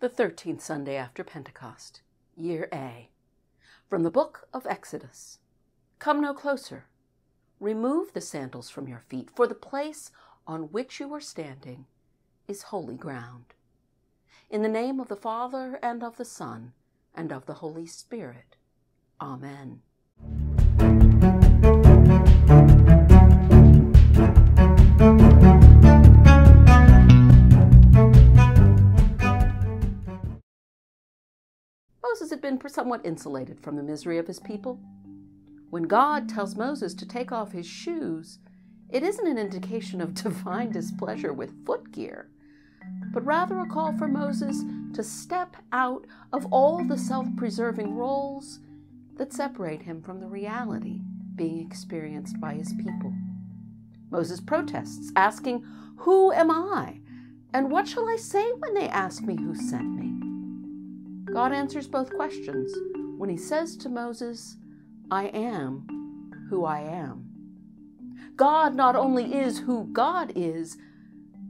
the 13th Sunday after Pentecost, Year A. From the book of Exodus Come no closer. Remove the sandals from your feet, for the place on which you are standing is holy ground. In the name of the Father, and of the Son, and of the Holy Spirit. Amen. Moses had been somewhat insulated from the misery of his people. When God tells Moses to take off his shoes, it isn't an indication of divine displeasure with footgear, but rather a call for Moses to step out of all the self preserving roles that separate him from the reality being experienced by his people. Moses protests, asking, Who am I? And what shall I say when they ask me who sent me? God answers both questions when he says to Moses, I am who I am. God not only is who God is,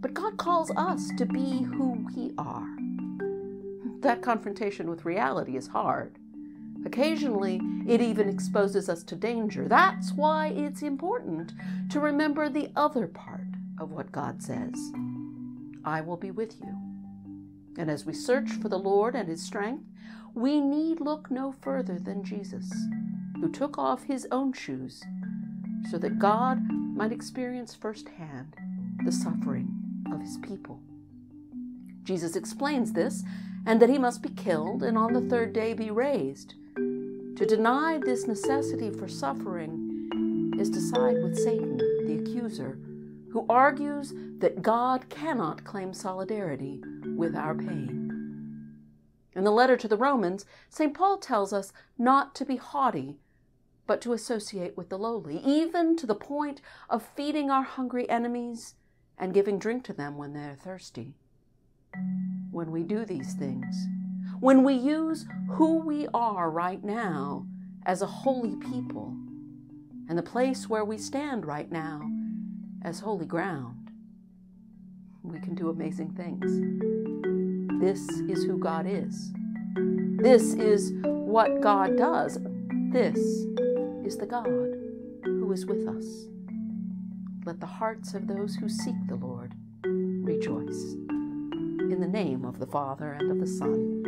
but God calls us to be who we are. That confrontation with reality is hard. Occasionally, it even exposes us to danger. That's why it's important to remember the other part of what God says I will be with you. And as we search for the Lord and His strength, we need look no further than Jesus, who took off His own shoes so that God might experience firsthand the suffering of His people. Jesus explains this and that He must be killed and on the third day be raised. To deny this necessity for suffering is to side with Satan, the accuser, who argues that God cannot claim solidarity with our pain. In the letter to the Romans, St. Paul tells us not to be haughty, but to associate with the lowly, even to the point of feeding our hungry enemies and giving drink to them when they're thirsty. When we do these things, when we use who we are right now as a holy people, and the place where we stand right now as holy ground, we can do amazing things. This is who God is. This is what God does. This is the God who is with us. Let the hearts of those who seek the Lord rejoice. In the name of the Father, and of the Son,